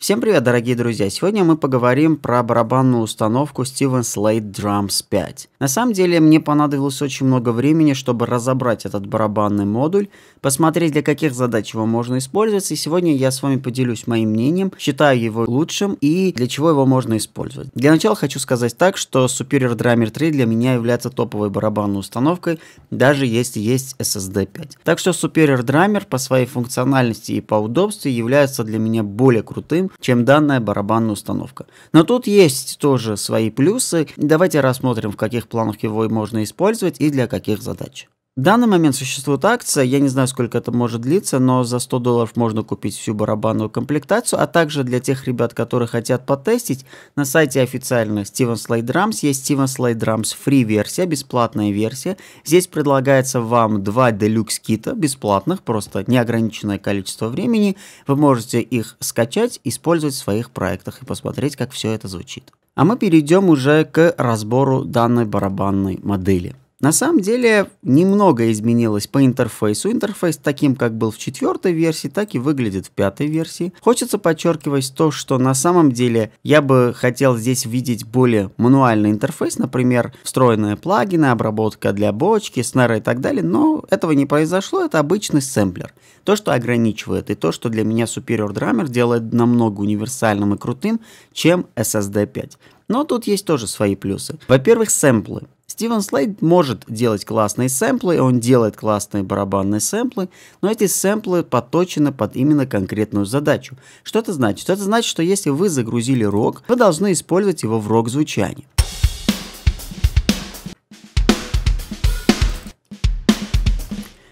Всем привет, дорогие друзья! Сегодня мы поговорим про барабанную установку Steven Slate Drums 5. На самом деле, мне понадобилось очень много времени, чтобы разобрать этот барабанный модуль, посмотреть, для каких задач его можно использовать, и сегодня я с вами поделюсь моим мнением, считаю его лучшим и для чего его можно использовать. Для начала хочу сказать так, что Superior Drummer 3 для меня является топовой барабанной установкой, даже если есть SSD 5. Так что Superior Drummer по своей функциональности и по удобству является для меня более крутым, чем данная барабанная установка. Но тут есть тоже свои плюсы. Давайте рассмотрим, в каких планах его можно использовать и для каких задач. В данный момент существует акция, я не знаю, сколько это может длиться, но за 100 долларов можно купить всю барабанную комплектацию, а также для тех ребят, которые хотят потестить, на сайте официально Steven Slade Drums есть Steven Slade Drums Free версия, бесплатная версия. Здесь предлагается вам два Deluxe кита, бесплатных, просто неограниченное количество времени. Вы можете их скачать, использовать в своих проектах и посмотреть, как все это звучит. А мы перейдем уже к разбору данной барабанной модели. На самом деле немного изменилось по интерфейсу. Интерфейс таким, как был в четвертой версии, так и выглядит в пятой версии. Хочется подчеркивать то, что на самом деле я бы хотел здесь видеть более мануальный интерфейс, например, встроенные плагины, обработка для бочки, снэра и так далее, но этого не произошло, это обычный сэмплер. То, что ограничивает и то, что для меня Superior Drummer делает намного универсальным и крутым, чем SSD 5. Но тут есть тоже свои плюсы. Во-первых, сэмплы. Стивен Слейд может делать классные сэмплы, он делает классные барабанные сэмплы, но эти сэмплы поточены под именно конкретную задачу. Что это значит? Это значит, что если вы загрузили рок, вы должны использовать его в рок-звучании.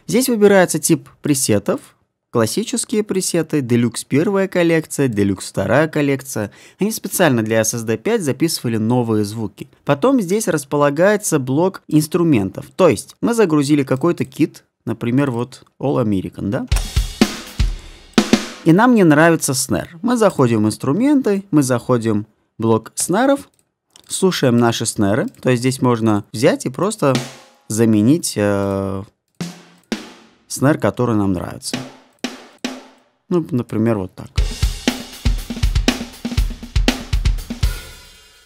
Здесь выбирается тип пресетов, Классические пресеты, Deluxe первая коллекция, Deluxe вторая коллекция. Они специально для SSD 5 записывали новые звуки. Потом здесь располагается блок инструментов. То есть мы загрузили какой-то кит, например, вот All American, да? И нам не нравится снэр. Мы заходим в инструменты, мы заходим в блок снэров, слушаем наши снэры. То есть здесь можно взять и просто заменить э, снэр, который нам нравится. Ну, например, вот так.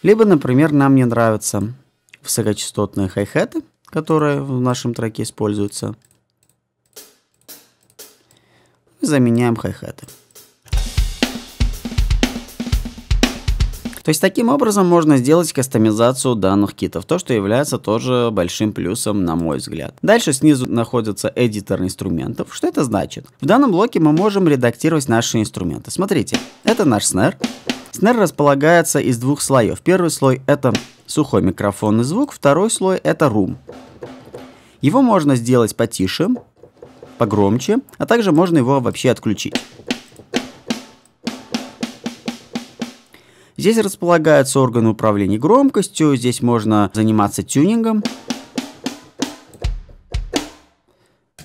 Либо, например, нам не нравятся высокочастотные хай-хеты, которые в нашем треке используются. Заменяем хай-хеты. То есть таким образом можно сделать кастомизацию данных китов, то, что является тоже большим плюсом, на мой взгляд. Дальше снизу находится эдитор инструментов. Что это значит? В данном блоке мы можем редактировать наши инструменты. Смотрите, это наш снэр. Снэр располагается из двух слоев. Первый слой это сухой микрофонный звук, второй слой это рум. Его можно сделать потише, погромче, а также можно его вообще отключить. Здесь располагаются органы управления громкостью, здесь можно заниматься тюнингом,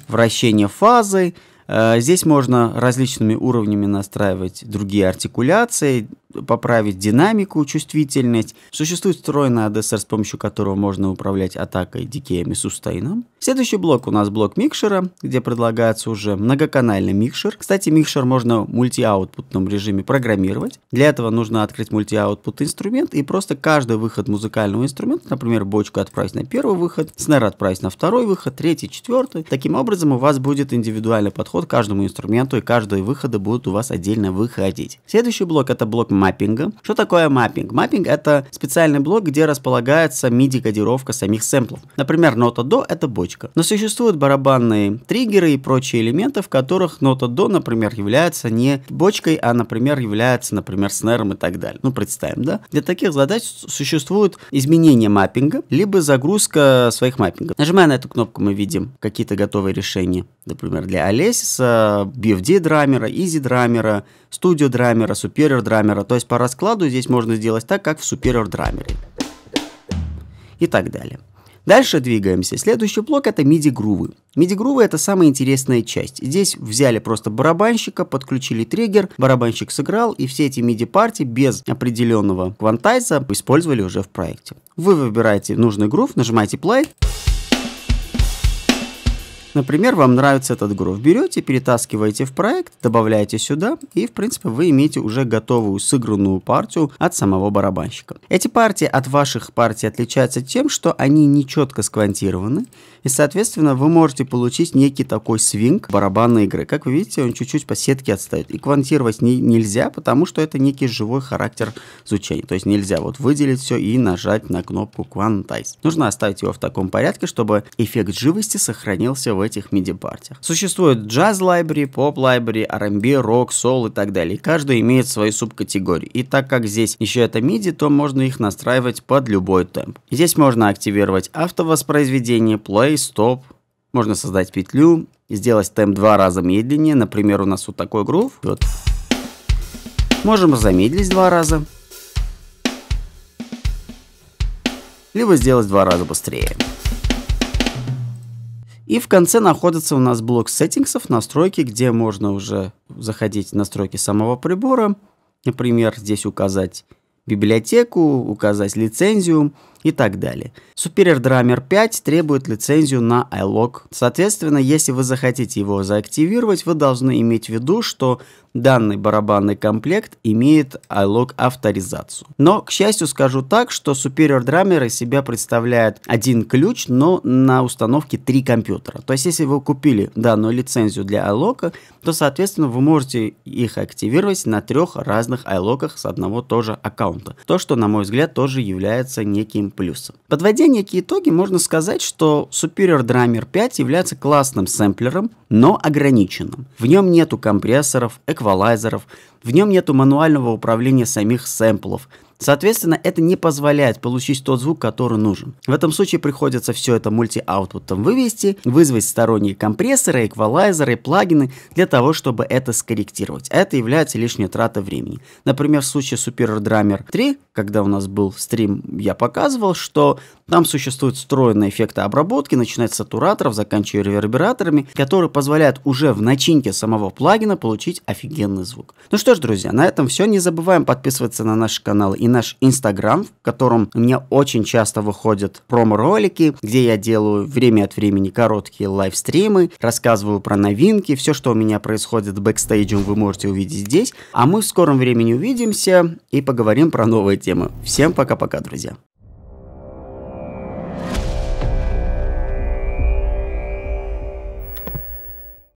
вращение фазы. Э, здесь можно различными уровнями настраивать другие артикуляции, поправить динамику, чувствительность. Существует встроенный ADSR, с помощью которого можно управлять атакой, decay ем и sustain ом. Следующий блок у нас блок микшера, где предлагается уже многоканальный микшер. Кстати, микшер можно в multi-output ном режиме программировать. Для этого нужно открыть multi-output инструмент и просто каждый выход музыкального инструмента, например, бочку отправить на первый выход, snare отправить на второй выход, третий, четвертый. Таким образом у вас будет индивидуальный подход к каждому инструменту и каждые выходы будут у вас отдельно выходить. Следующий блок это блок маппинга. Что такое маппинг? Маппинг это специальный блок, где располагается MIDI-кодировка самих сэмплов. Например, нота до это бочка. Но существуют барабанные триггеры и прочие элементы, в которых нота до, например, является не бочкой, а, например, является, например, снером и так далее. Ну, представим, да? Для таких задач существует изменение маппинга, либо загрузка своих маппингов. Нажимая на эту кнопку, мы видим какие-то готовые решения. Например, для Алесиса, BFD драмера, Easy драмера, То есть по раскладу здесь можно сделать так, как в Superior драмере. И так далее. Дальше двигаемся. Следующий блок это MIDI-грувы. MIDI-грувы это самая интересная часть. Здесь взяли просто барабанщика, подключили триггер, барабанщик сыграл, и все эти MIDI-партии без определенного квантайза использовали уже в проекте. Вы выбираете нужный грув, нажимаете play. Например, вам нравится этот грув. Берете, перетаскиваете в проект, добавляете сюда, и, в принципе, вы имеете уже готовую сыгранную партию от самого барабанщика. Эти партии от ваших партий отличаются тем, что они не четко сквантированы, и, соответственно, вы можете получить некий такой свинг барабанной игры. Как вы видите, он чуть-чуть по сетке отстает. И квантировать не, нельзя, потому что это некий живой характер звучания. То есть нельзя вот выделить все и нажать на кнопку Quantize. Нужно оставить его в таком порядке, чтобы эффект живости сохранился в этих MIDI-партиях. Существует джаз library, поп library, R&B, рок, сол и так далее. Каждый имеет свои субкатегории. И так как здесь еще это MIDI, то можно их настраивать под любой темп. Здесь можно активировать автовоспроизведение, play, stop, можно создать петлю, сделать темп два раза медленнее. Например, у нас вот такой грув. Вот. Можем замедлить два раза. Либо сделать два раза быстрее. И в конце находится у нас блок сеттингсов, настройки, где можно уже заходить в настройки самого прибора. Например, здесь указать библиотеку, указать лицензию и так далее. Superior Drummer 5 требует лицензию на iLog. Соответственно, если вы захотите его заактивировать, вы должны иметь в виду, что данный барабанный комплект имеет iLog авторизацию. Но, к счастью, скажу так, что Superior Drummer из себя представляет один ключ, но на установке три компьютера. То есть, если вы купили данную лицензию для iLog, то, соответственно, вы можете их активировать на трех разных iLog с одного тоже аккаунта. То, что, на мой взгляд, тоже является неким плюсом. Подводя некие итоги, можно сказать, что Superior Drummer 5 является классным сэмплером, но ограниченным. В нем нету компрессоров, эквалайзеров, в нем нету мануального управления самих сэмплов, Соответственно, это не позволяет получить тот звук, который нужен. В этом случае приходится все это мульти-аутпутом вывести, вызвать сторонние компрессоры, эквалайзеры, плагины для того, чтобы это скорректировать. Это является лишней тратой времени. Например, в случае Super Drummer 3, когда у нас был стрим, я показывал, что там существуют встроенные эффекты обработки, начиная с сатураторов, заканчивая ревербераторами, которые позволяют уже в начинке самого плагина получить офигенный звук. Ну что ж, друзья, на этом все. Не забываем подписываться на наш канал наш Инстаграм, в котором у меня очень часто выходят промо-ролики, где я делаю время от времени короткие лайвстримы, рассказываю про новинки, все, что у меня происходит бэкстейджем, вы можете увидеть здесь. А мы в скором времени увидимся и поговорим про новые темы. Всем пока-пока, друзья.